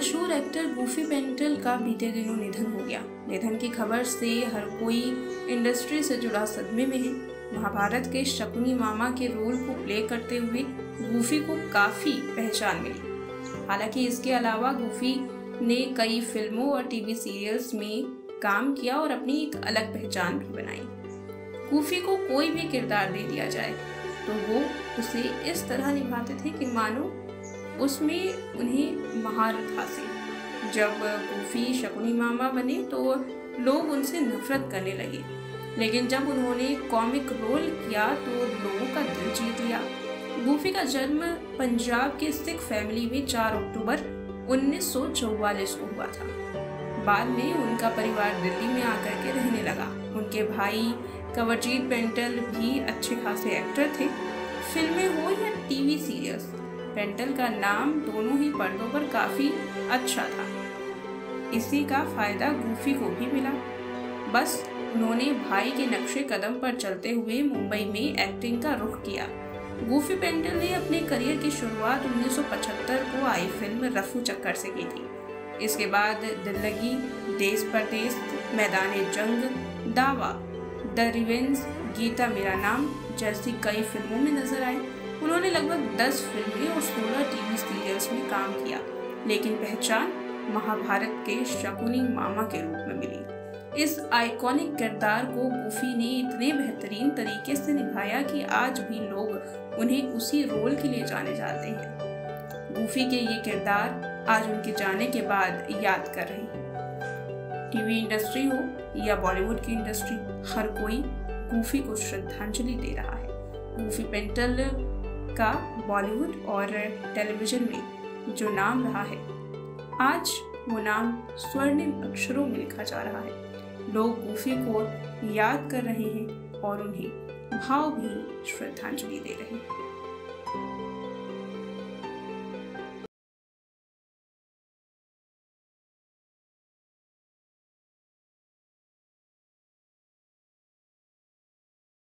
मशहूर actor Goofy Paintal का बीते दिनों निधन हो गया। निधन की खबर से हर कोई इंडस्ट्री से जुड़ा सदमे में है। महाभारत के शकुनी मामा के रोल को प्ले करते हुए गूफी को काफ़ी पहचान मिली। हालाँकि इसके अलावा गूफी ने कई फ़िल्मों और टीवी सीरियल्स में काम किया और अपनी एक अलग पहचान भी बनाई। गूफी को कोई भी किरदार दे दिया जाए तो वो उसे इस तरह निभाते थे कि मानो उसमें उन्हें महारत हासिल। जब गूफी शकुनी मामा बने तो लोग उनसे नफरत करने लगे। लेकिन जब उन्होंने कॉमिक रोल किया तो लोगों का दिल जीत लिया। गूफी का जन्म पंजाब के सिख फैमिली में 4 अक्टूबर 1944 को हुआ था। बाद में उनका परिवार दिल्ली में आकर के रहने लगा। उनके भाई कंवरजीत पेंटल भी अच्छे खासे एक्टर थे। फ़िल्में हो या टीवी पेंटल का नाम दोनों ही पर्दों पर काफ़ी अच्छा था। इसी का फ़ायदा गूफी को भी मिला। बस उन्होंने भाई के नक्शे कदम पर चलते हुए मुंबई में एक्टिंग का रुख किया। गूफी पेंटल ने अपने करियर की शुरुआत 1975 को आई फ़िल्म रफू चक्कर से की थी। इसके बाद दिल्लगी, देश परदेश, मैदान जंग, दावा, द रिवेंस गीता मेरा नाम जैसी कई फ़िल्मों में नज़र आए। उन्होंने लगभग 10 फ़िल्में और 16 टीवी सीरियल्स में काम किया, लेकिन पहचान महाभारत के शकुनी मामा के रूप में मिली। इस आइकॉनिक किरदार को गूफी ने इतने बेहतरीन तरीके से निभाया कि आज भी लोग उन्हें उसी रोल के लिए जाने जाते हैं। गूफी के ये किरदार आज उनके जाने के बाद याद कर रहे हैं। टीवी इंडस्ट्री हो या बॉलीवुड की इंडस्ट्री, हर कोई गूफी को श्रद्धांजलि दे रहा है। गूफी पेंटल का बॉलीवुड और टेलीविज़न में जो नाम रहा है, आज वो नाम स्वर्णिम अक्षरों में लिखा जा रहा है। लोग गोफी को याद कर रहे हैं और उन्हें भावभीनी श्रद्धांजलि दे रहे हैं।